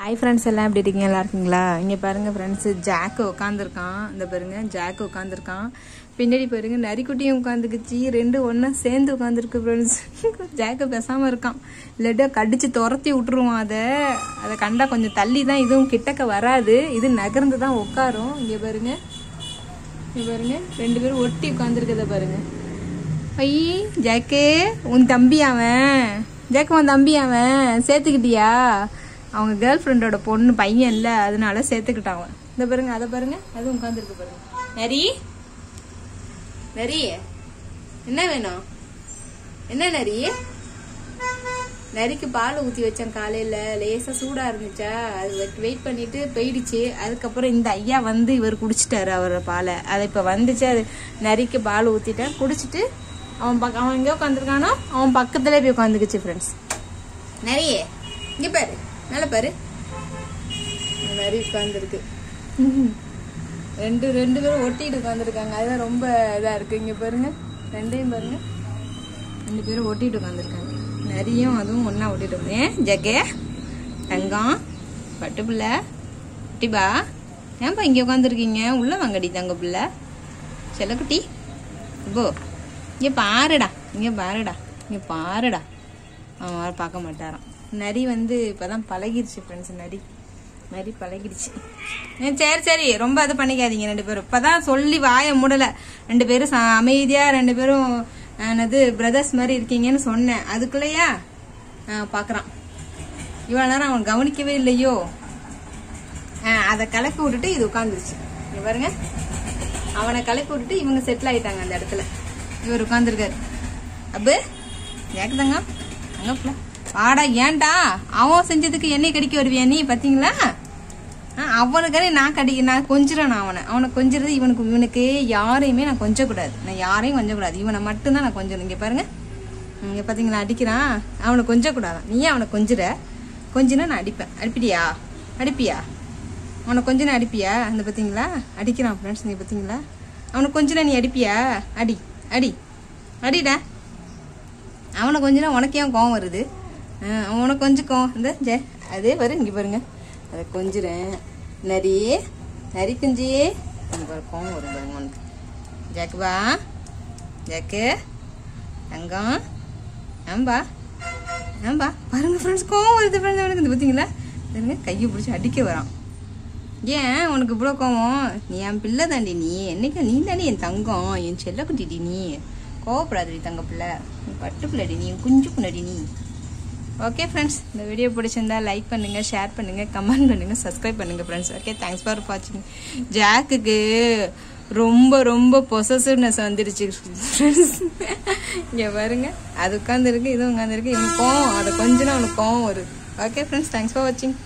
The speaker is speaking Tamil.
ஹாய் ஃப்ரெண்ட்ஸ் எல்லாம் எப்படி இருக்கீங்க? நல்லா இருக்கீங்களா? இங்கே பாருங்கள் ஃப்ரெண்ட்ஸு ஜாக் உட்காந்துருக்கான் இந்த பாருங்க ஜாக் உட்காந்துருக்கான் பின்னாடி பாருங்க நரிக்குட்டியும் உட்காந்துக்குச்சு ரெண்டு ஒன்றா சேர்ந்து உட்காந்துருக்கு ஃப்ரெண்ட்ஸ் ஜாக்கு பேசாமல் இருக்கான். இல்லாட்டியா கடிச்சு துரத்தி விட்டுருவான் அதை. அதை கண்டா கொஞ்சம் தள்ளி தான் இதுவும் கிட்டக்க வராது. இது நகர்ந்து தான் உட்காரும். இங்கே பாருங்க. இங்கே பாருங்க. ரெண்டு பேரும் ஒட்டி உட்காந்துருக்கத பாருங்க. ஐய் ஜாக்கே உன் தம்பி அவன். ஜாக்கு உன் தம்பி அவன். சேர்த்துக்கிட்டியா? அவங்க கேர்ள் ஃப்ரெண்டோட பொண்ணு பையன் இல்லை அதனால சேர்த்துக்கிட்டாங்க. இந்த பாருங்க அதை பாருங்க அதுவும் உட்காந்துருக்கு பாருங்க. நரி? நரி? என்ன வேணும்? என்ன நரி? நரிக்கு பால் ஊற்றி வச்சேன் காலையில். லேசாக சூடாக இருந்துச்சா? அது வெயிட் பண்ணிட்டு போயிடுச்சு. அதுக்கப்புறம் இந்த ஐயா வந்து இவர் குடிச்சிட்டாரு அவர் பாலை. அது இப்போ வந்துச்சு. அது நரிக்கு பால் ஊற்றிட்டேன் குடிச்சிட்டு அவன் பக்க அவன் எங்கே உட்காந்துருக்கானோ அவன் பக்கத்துலேயே போய் உட்காந்துக்குச்சு ஃப்ரெண்ட்ஸ் நிறைய இங்கே பாரு. மேலே பாரு. நரி உட்காந்துருக்கு ரெண்டு ரெண்டு பேரும் ஒட்டிட்டு உட்காந்துருக்காங்க அதுதான் ரொம்ப இதாக இருக்கு. இங்கே பாருங்க. ரெண்டையும் பாருங்க. ரெண்டு பேரும் ஒட்டிட்டு உட்காந்துருக்காங்க நரியும் அதுவும் ஒன்றா ஒட்டிட்டு ஏன் ஜக்கே? தங்கம்? பட்டு பிள்ளை? குட்டிபா ஏன்பா இங்கே உட்காந்துருக்கீங்க உள்ள வாங்கடி தங்க பிள்ளை. செல்லக்குட்டி போ. இங்கே பாருடா. இங்கே பாருடா. இங்கே பாருடா. அவன் பார்க்க மாட்டாராம். நரி வந்து இப்போதான் பழகிடுச்சு ஃப்ரெண்ட்ஸ் நரி. நரி பழகிடுச்சு. சரி சரி ரொம்ப இது பண்ணிக்காதீங்க ரெண்டு பேரும். இப்போதான் சொல்லி வாயை மூடலை. ரெண்டு பேரும் ச- ரெண்டு பேரும் என்னது பிரதர்ஸ் மாதிரி இருக்கீங்கன்னு சொன்னேன். அதுக்குள்ளேயா? பார்க்குறான் இவ்வளோ நேரம் அவன் கவனிக்கவே இல்லையோ? அதை கலக்கி விட்டுட்டு இது உட்காந்துருச்சு பாருங்க. அவனை கலக்கி விட்டுட்டு இவங்க செட்டில் ஆயிட்டாங்க அந்த இடத்துல. இவர் உட்காந்துருக்காரு அப்பு ஏக்குதாங்க அங்க பிள்ளை வாடா ஏன்டா? அவன் செஞ்சதுக்கு என்னை கடிக்க வருவியா நீ பாத்தீங்களா? ஆ, அவனுக்கானே நான் கடி நான் கொஞ்சிறேன் அவனை. அவனை கொஞ்சிறது இவனுக்கு இவனுக்கு யாரையுமே நான் கொஞ்சக்கூடாது. நான் யாரையும் கொஞ்சக்கூடாது. இவனை மட்டும்தான் நான் கொஞ்சணும். இங்கே பாருங்க. இங்கே பார்த்தீங்களா அடிக்கிறான். அவனை கொஞ்சக்கூடாதான். நீ அவனை கொஞ்சிற. கொஞ்சினா நான் அடிப்பேன். அடிப்பிடியா அடிப்பியா? அவனை கொஞ்சம் அடிப்பியா? அந்த பார்த்தீங்களா அடிக்கிறான் ஃப்ரெண்ட்ஸ் நீங்கள் பார்த்தீங்களா அவனை கொஞ்சம் நீ அடிப்பியா? அடி அடி. அடிடா. அவனை கொஞ்சம் உனக்கு ஏன் கோவம் வருது. ஆ, கொஞ்சிக்கும் கொஞ்சம் கோவம் இந்த ஜே. அதே பாரு இங்கே பாருங்க. அதை கொஞ்சிறேன். நரி நரி குஞ்சி. இங்கே பாரு கோவம் வரும் பாருங்க உனக்கு. ஜாக்குபா ஜாக்கு. தங்கம். ஆம்பா. ஆம்பா. பாருங்க ஃப்ரெண்ட்ஸ் கோவம் வருது ஃப்ரெண்ட்ஸ் அவனுக்கு. இந்த பார்த்தீங்களா? பாருங்க கையை பிடிச்சி அடிக்க வரான். ஏன் உனக்கு இவ்வளோ கோவம்? நீ என் பிள்ளை தாண்டி நீ. என்னைக்கு நீ தாண்டி என் தங்கம்? என் செல்ல குட்டிடி நீ. கோவப்படாதடி தங்க பிள்ளை. பட்டு பிள்ளைடி நீ என் குஞ்சு பிள்ளைடி நீ. ஓகே ஃப்ரெண்ட்ஸ் இந்த வீடியோ பிடிச்சிருந்தா லைக் பண்ணுங்கள் ஷேர் பண்ணுங்கள் கமெண்ட் பண்ணுங்கள் சப்ஸ்கிரைப் பண்ணுங்க ஃப்ரெண்ட்ஸ் ஓகே தேங்க்ஸ் ஃபார் வாட்சிங் ஜாக்குக்கு ரொம்ப ரொம்ப பொசசிவ்னஸ் வந்துருச்சு ஃப்ரெண்ட்ஸ் இங்கே பாருங்க. அது உட்காந்துருக்கு இது உட்காந்துருக்கு இவனுக்கு கோவம் அதை கொஞ்சம் அவனுக்கு கோவம் வருது ஓகே ஃப்ரெண்ட்ஸ் தேங்க்ஸ் ஃபார் வாட்சிங்